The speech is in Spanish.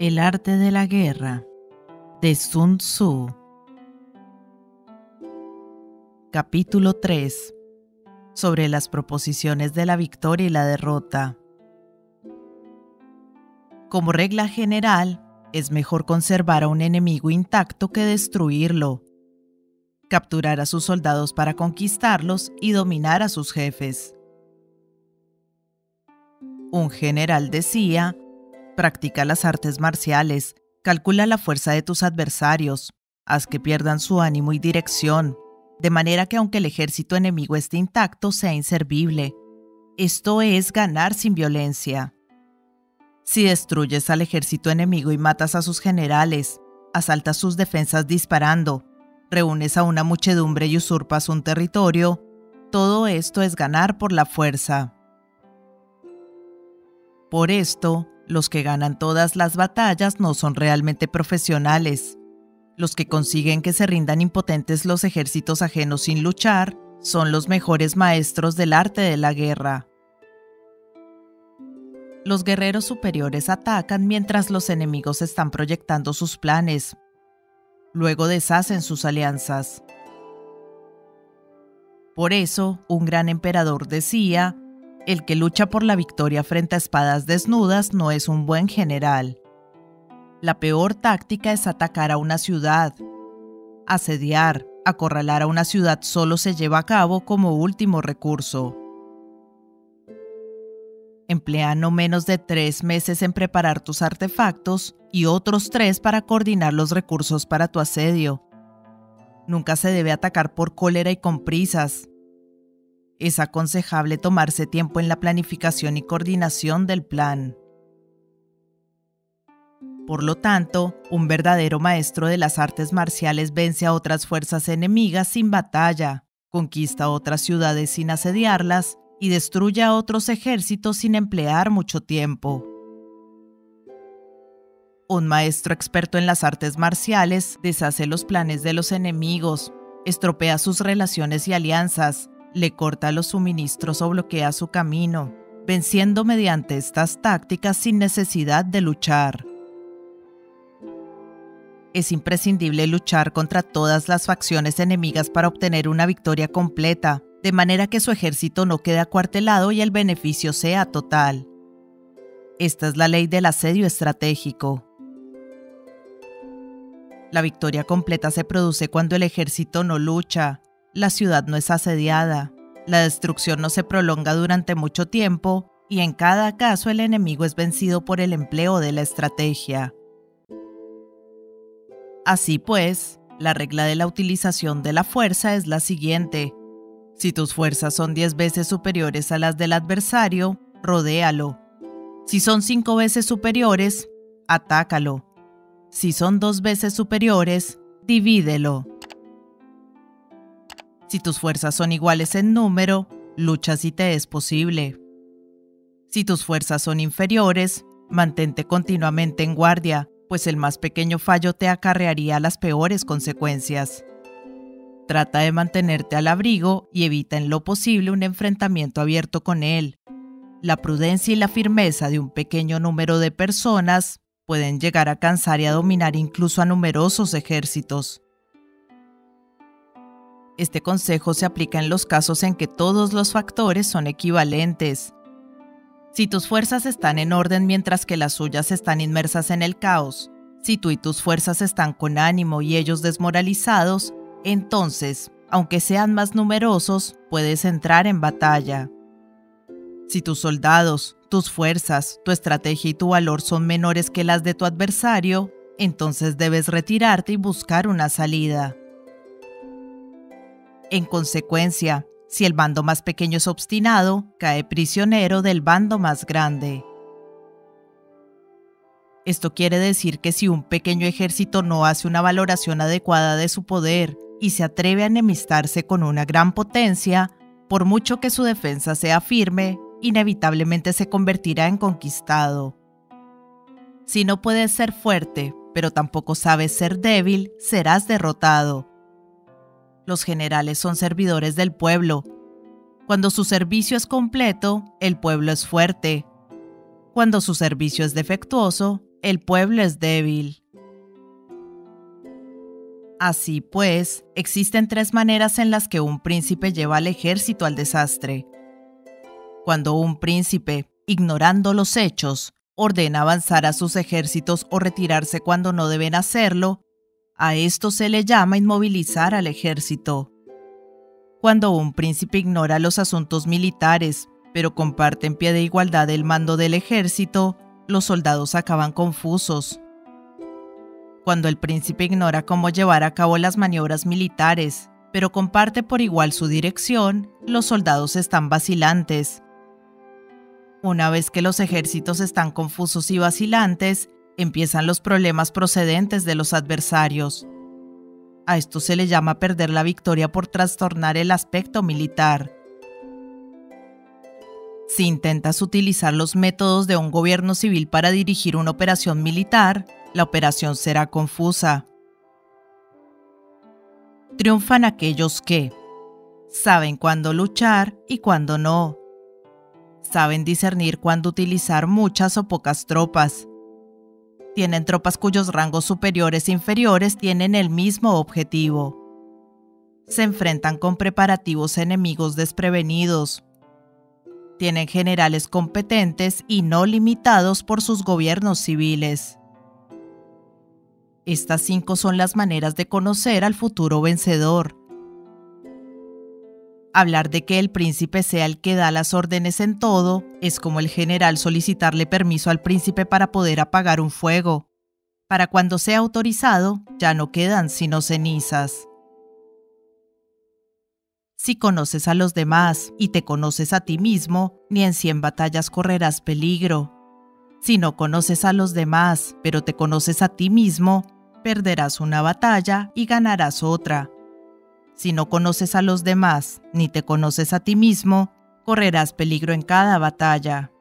El arte de la guerra de Sun Tzu. Capítulo 3 Sobre las proposiciones de la victoria y la derrota. Como regla general, es mejor conservar a un enemigo intacto que destruirlo, capturar a sus soldados para conquistarlos y dominar a sus jefes. Un general decía, practica las artes marciales, calcula la fuerza de tus adversarios, haz que pierdan su ánimo y dirección, de manera que aunque el ejército enemigo esté intacto, sea inservible. Esto es ganar sin violencia. Si destruyes al ejército enemigo y matas a sus generales, asaltas sus defensas disparando, reúnes a una muchedumbre y usurpas un territorio, todo esto es ganar por la fuerza. Por esto, los que ganan todas las batallas no son realmente profesionales. Los que consiguen que se rindan impotentes los ejércitos ajenos sin luchar son los mejores maestros del arte de la guerra. Los guerreros superiores atacan mientras los enemigos están proyectando sus planes. Luego deshacen sus alianzas. Por eso, un gran emperador decía, el que lucha por la victoria frente a espadas desnudas no es un buen general. La peor táctica es atacar a una ciudad. Asediar, acorralar a una ciudad solo se lleva a cabo como último recurso. Emplea no menos de tres meses en preparar tus artefactos y otros tres para coordinar los recursos para tu asedio. Nunca se debe atacar por cólera y con prisas es aconsejable tomarse tiempo en la planificación y coordinación del plan. Por lo tanto, un verdadero maestro de las artes marciales vence a otras fuerzas enemigas sin batalla, conquista otras ciudades sin asediarlas y destruye a otros ejércitos sin emplear mucho tiempo. Un maestro experto en las artes marciales deshace los planes de los enemigos, estropea sus relaciones y alianzas, le corta los suministros o bloquea su camino, venciendo mediante estas tácticas sin necesidad de luchar. Es imprescindible luchar contra todas las facciones enemigas para obtener una victoria completa, de manera que su ejército no quede acuartelado y el beneficio sea total. Esta es la ley del asedio estratégico. La victoria completa se produce cuando el ejército no lucha, la ciudad no es asediada, la destrucción no se prolonga durante mucho tiempo y en cada caso el enemigo es vencido por el empleo de la estrategia. Así pues, la regla de la utilización de la fuerza es la siguiente. Si tus fuerzas son 10 veces superiores a las del adversario, rodéalo. Si son 5 veces superiores, atácalo. Si son 2 veces superiores, divídelo. Si tus fuerzas son iguales en número, lucha si te es posible. Si tus fuerzas son inferiores, mantente continuamente en guardia, pues el más pequeño fallo te acarrearía las peores consecuencias. Trata de mantenerte al abrigo y evita en lo posible un enfrentamiento abierto con él. La prudencia y la firmeza de un pequeño número de personas pueden llegar a cansar y a dominar incluso a numerosos ejércitos. Este consejo se aplica en los casos en que todos los factores son equivalentes. Si tus fuerzas están en orden mientras que las suyas están inmersas en el caos, si tú y tus fuerzas están con ánimo y ellos desmoralizados, entonces, aunque sean más numerosos, puedes entrar en batalla. Si tus soldados, tus fuerzas, tu estrategia y tu valor son menores que las de tu adversario, entonces debes retirarte y buscar una salida. En consecuencia, si el bando más pequeño es obstinado, cae prisionero del bando más grande. Esto quiere decir que si un pequeño ejército no hace una valoración adecuada de su poder y se atreve a enemistarse con una gran potencia, por mucho que su defensa sea firme, inevitablemente se convertirá en conquistado. Si no puedes ser fuerte, pero tampoco sabes ser débil, serás derrotado. Los generales son servidores del pueblo. Cuando su servicio es completo, el pueblo es fuerte. Cuando su servicio es defectuoso, el pueblo es débil. Así pues, existen tres maneras en las que un príncipe lleva al ejército al desastre. Cuando un príncipe, ignorando los hechos, ordena avanzar a sus ejércitos o retirarse cuando no deben hacerlo, a esto se le llama inmovilizar al ejército. Cuando un príncipe ignora los asuntos militares, pero comparte en pie de igualdad el mando del ejército, los soldados acaban confusos. Cuando el príncipe ignora cómo llevar a cabo las maniobras militares, pero comparte por igual su dirección, los soldados están vacilantes. Una vez que los ejércitos están confusos y vacilantes, empiezan los problemas procedentes de los adversarios. A esto se le llama perder la victoria por trastornar el aspecto militar. Si intentas utilizar los métodos de un gobierno civil para dirigir una operación militar, la operación será confusa. Triunfan aquellos que saben cuándo luchar y cuándo no. Saben discernir cuándo utilizar muchas o pocas tropas. Tienen tropas cuyos rangos superiores e inferiores tienen el mismo objetivo. Se enfrentan con preparativos enemigos desprevenidos tienen generales competentes y no limitados por sus gobiernos civiles. Estas cinco son las maneras de conocer al futuro vencedor. Hablar de que el príncipe sea el que da las órdenes en todo es como el general solicitarle permiso al príncipe para poder apagar un fuego. Para cuando sea autorizado, ya no quedan sino cenizas. Si conoces a los demás y te conoces a ti mismo, ni en cien batallas correrás peligro. Si no conoces a los demás, pero te conoces a ti mismo, perderás una batalla y ganarás otra. Si no conoces a los demás, ni te conoces a ti mismo, correrás peligro en cada batalla.